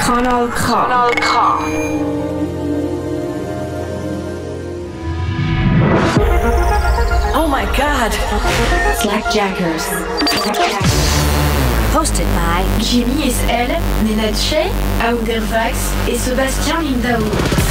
Kanal K. Kanal K. Oh my god! SlackJackerz. Hosted by Jimmy SL, Nenad Shay, Audervax et Sébastien Lindau.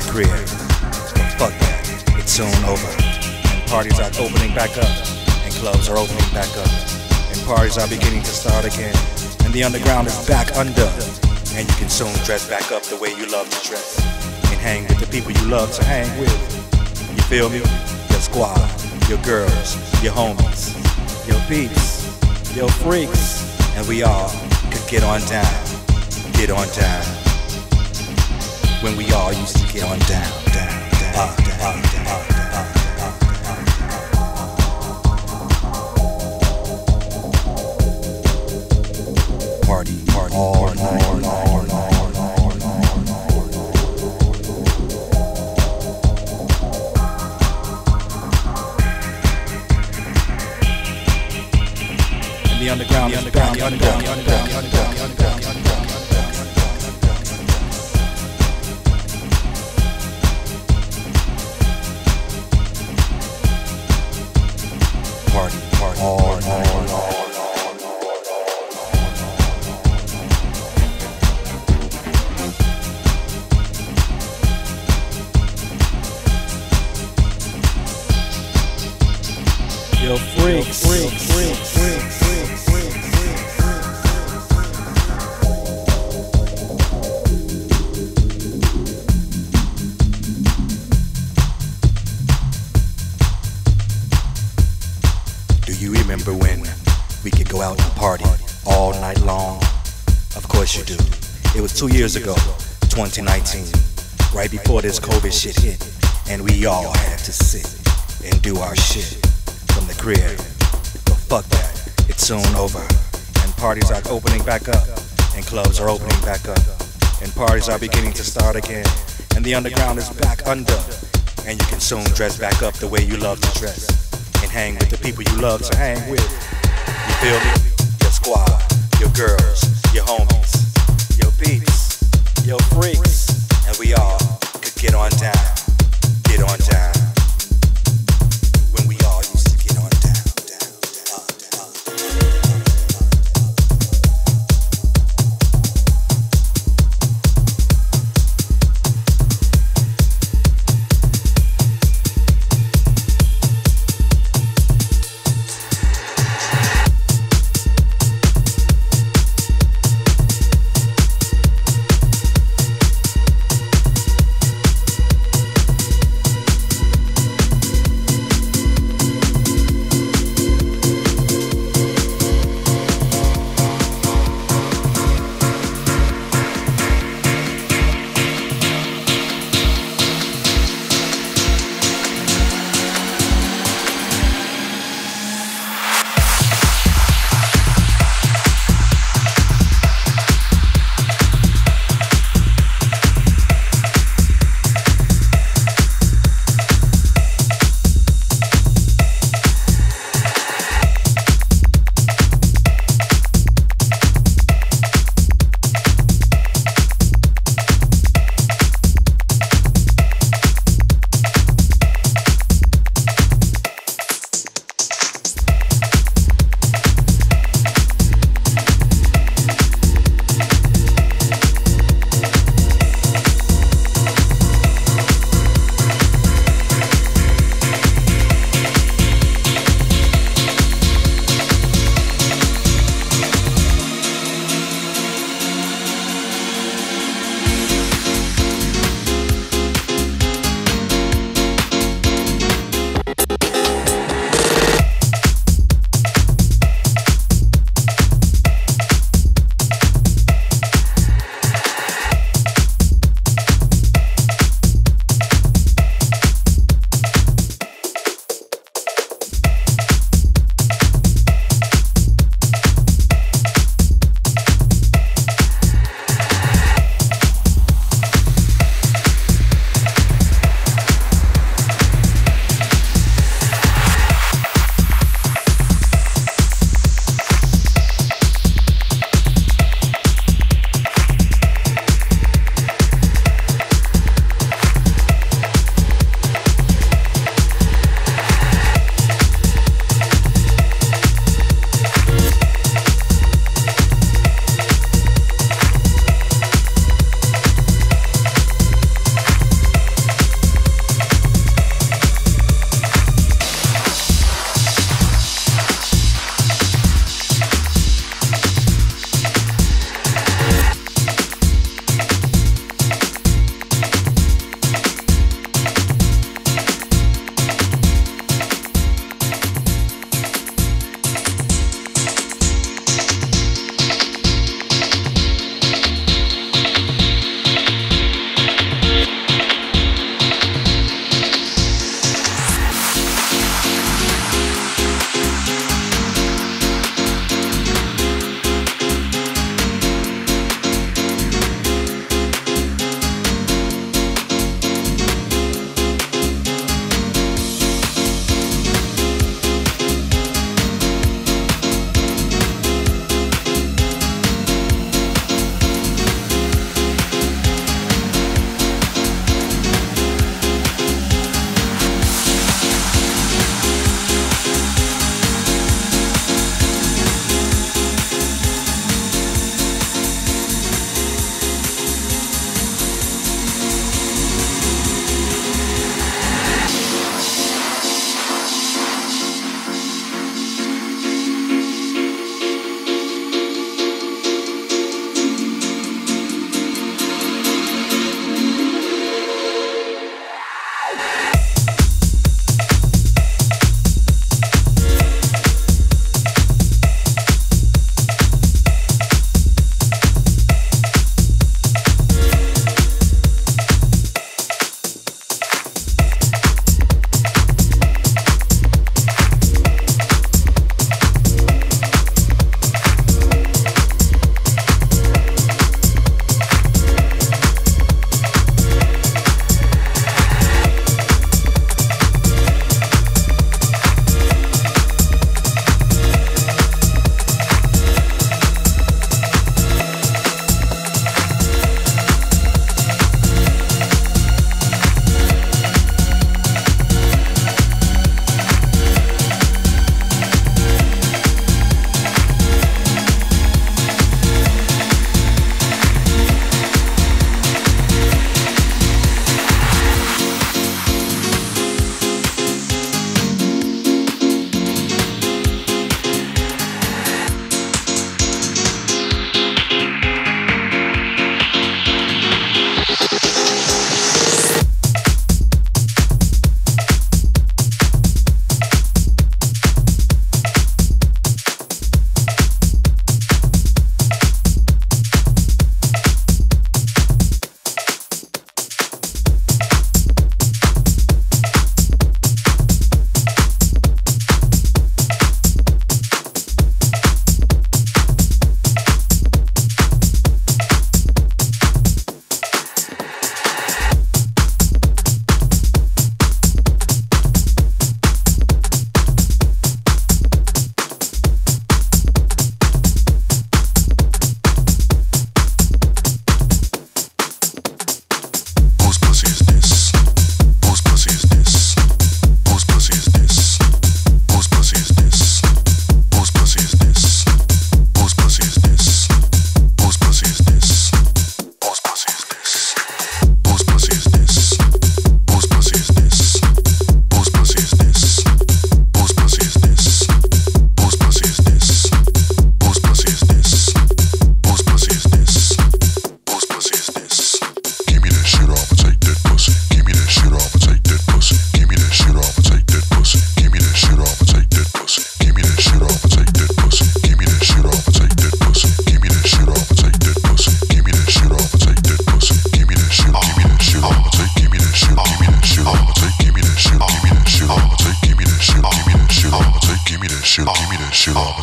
The crib. But fuck that, it's soon over. And parties are opening back up, and clubs are opening back up, and parties are beginning to start again. And the underground is back under. And you can soon dress back up the way you love to dress. And hang with the people you love to hang with. You feel me? Your squad, your girls, your homies, your peeps, your freaks. And we all could get on down, get on down. When we all used to get on down, down, down, uh, down, uh, down. Uh, party, party, all night, all night, all night. Underground, the underground, the underground, the underground, shit hit, and we all had to sit and do our shit from the crib. But fuck that, it's soon over, and parties are opening back up, and clubs are opening back up, and parties are beginning to start again, and the underground is back under, and you can soon dress back up the way you love to dress, and hang with the people you love to hang with. You feel me? Your squad, your girls, your homies, your peeps, your freaks, down,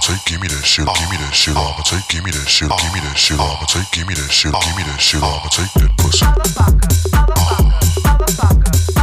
take, give me that shit, give me that shit, I'ma take, give me that shit, give me that shit, I'ma take, give me that shit, give me that shit, I'ma take that pussy. Whose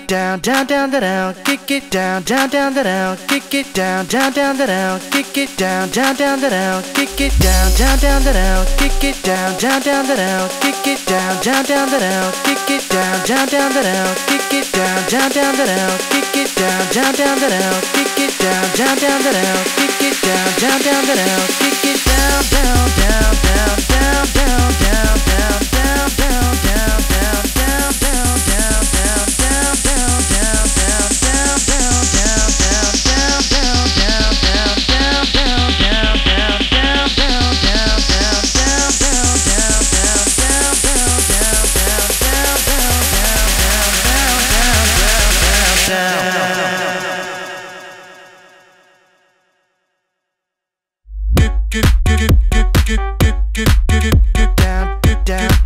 it down, down, down, da down, kick it down, down, down, down, kick it down, down, down, down, kick it down, down, down, down, kick it down, down, down, down, kick it down, down, down, down, kick it down, down, down, down, kick it down, down, down, down, kick it down, down, down, down, kick it down, down, down, down, kick it down, down, down, down, kick it down, down, down, down, kick it down, down, down, down, down, down, down, down, down, down, down, down, down,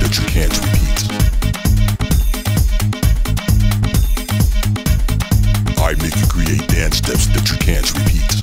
that you can't repeat. I make you create dance steps that you can't repeat.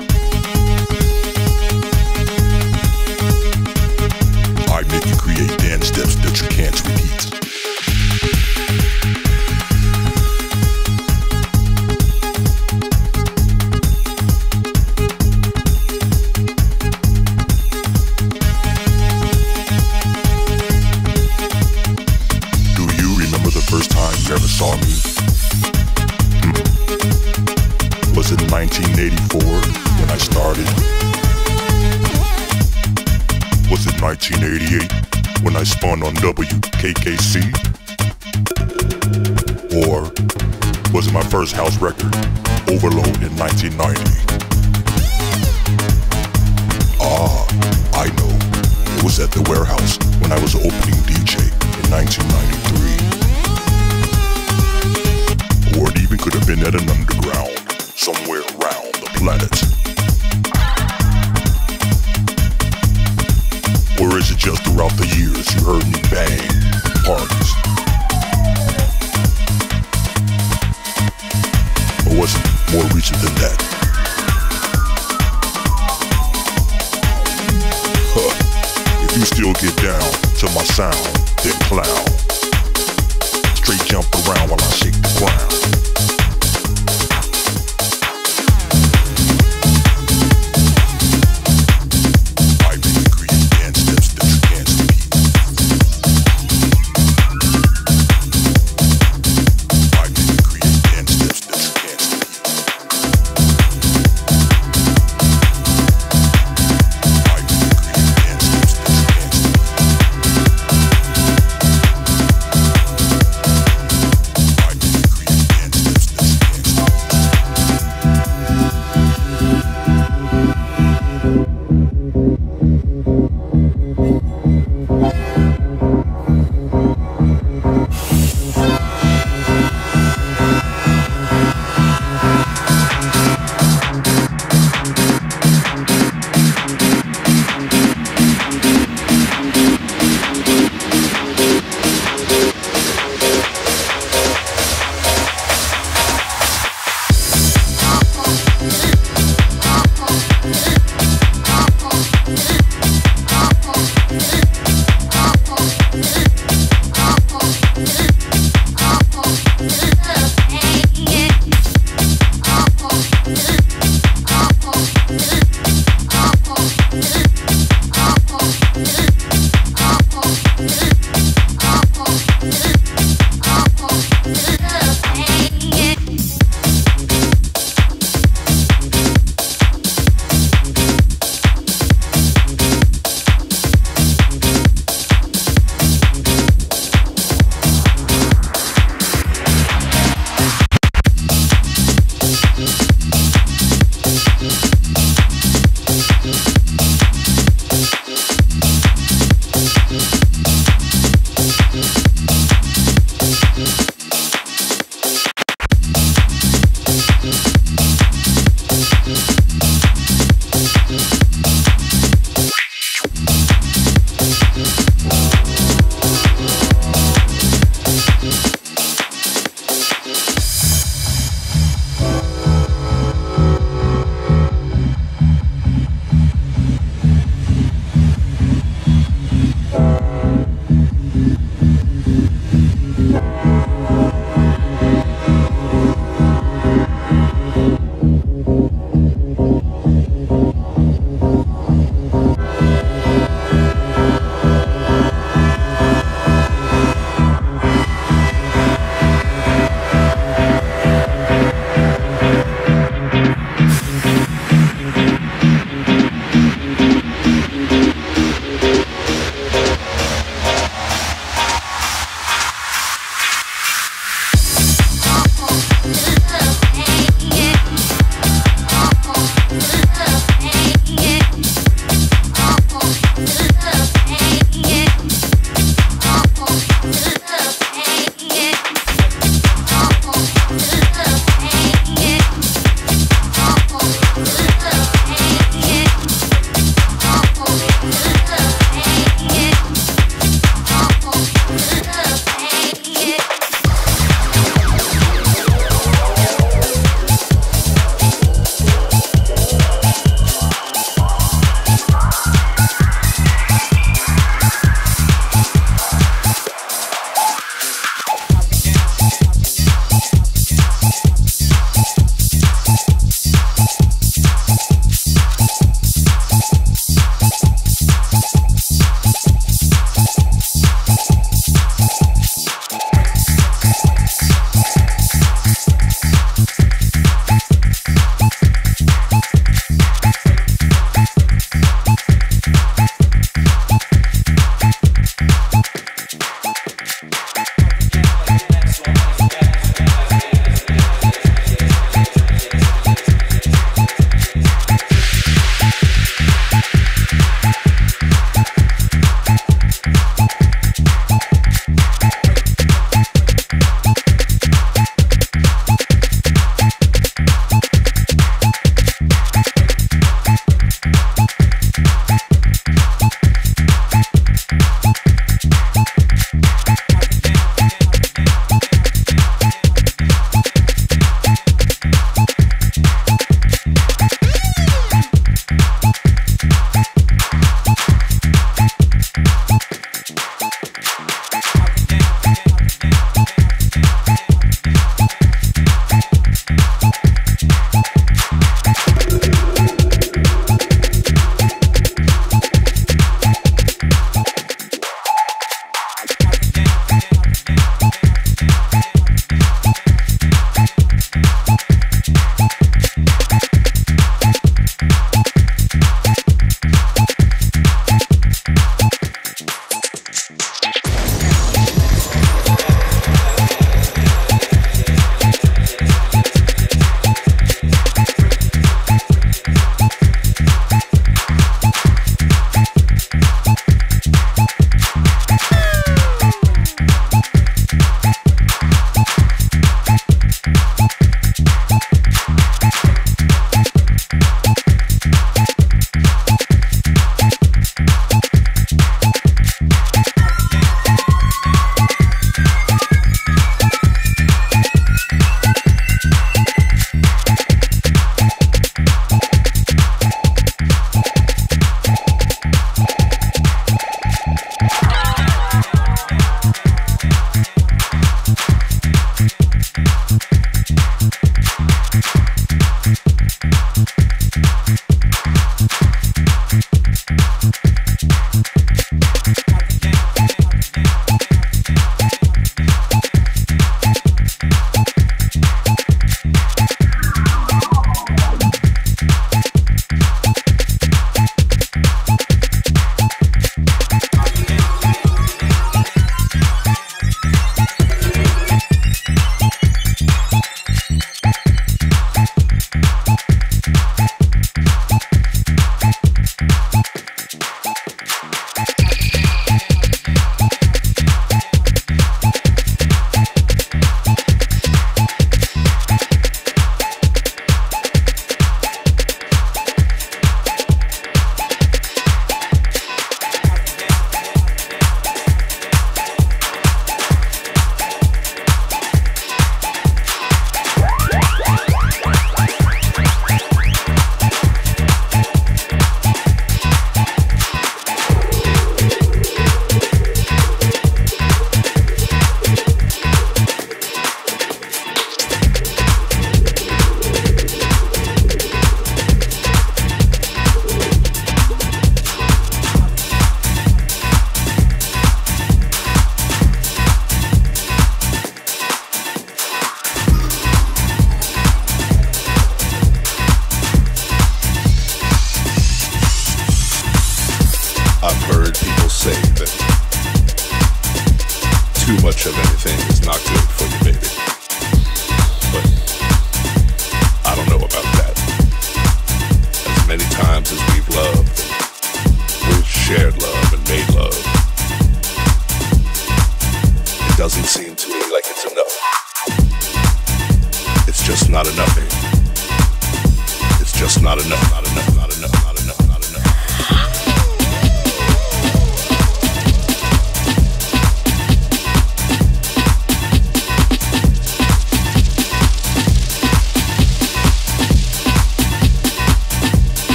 Too much of anything. Is not good for you,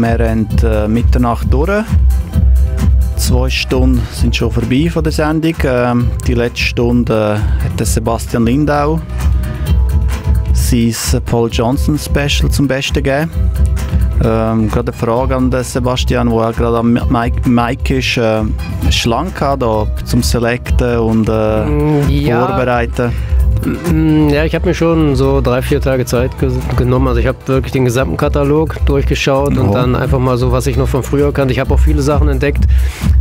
wir haben äh, Mitternacht durch. Zwei Stunden sind schon vorbei von der Sendung. Ähm, die letzte Stunde äh, hat Sebastian Lindau sein Paul Johnson Special zum Besten gegeben. Ähm, gerade eine Frage an den Sebastian, wo er gerade am Mic, Mic ist, äh, schlank hat, zum Selecten und äh, Mm, ja. Vorbereiten. Mm, Ja, ich habe mir schon so drei, vier Tage Zeit ges- genommen. Also ich habe wirklich den gesamten Katalog durchgeschaut und Oh. dann einfach mal so, was ich noch von früher kannte. Ich habe auch viele Sachen entdeckt,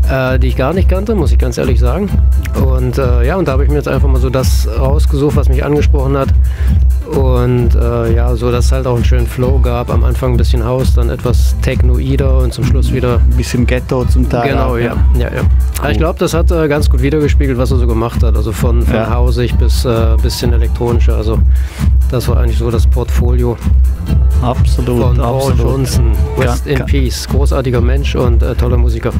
äh, die ich gar nicht kannte, muss ich ganz ehrlich sagen. Und äh, ja, und da habe ich mir jetzt einfach mal so das rausgesucht, was mich angesprochen hat. Und äh, ja, so dass es halt auch einen schönen Flow gab. Am Anfang ein bisschen Haus, dann etwas technoider und zum Schluss wieder Ein bisschen Ghetto zum Teil. Genau, auch, ja. ja, ja. Aber Ich glaube, das hat äh, ganz gut wiedergespiegelt, was er so gemacht hat. Also von, von Ja. hausig bis äh, bisschen elektronischer. Also das war eigentlich so das Portfolio Absolut, von Paul absolut. Johnson. Rest Ja, in Peace. Großartiger Mensch und äh, toller Musiker.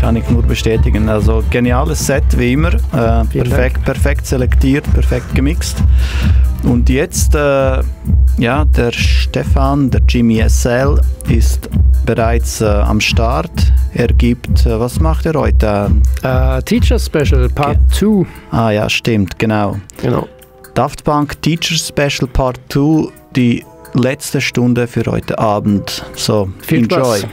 Kann ich nur bestätigen. Also geniales Set wie immer. Äh, perfekt, perfekt selektiert, perfekt gemixt. Und jetzt, äh, ja, der Stefan, der Jimmy SL, ist bereits äh, am Start. Er gibt, äh, was macht er heute? Äh, Teacher Special Part 2. Ah ja, stimmt, genau. Genau. Daft Punk Teacher Special Part 2, die letzte Stunde für heute Abend. So, Viel enjoy. Spaß.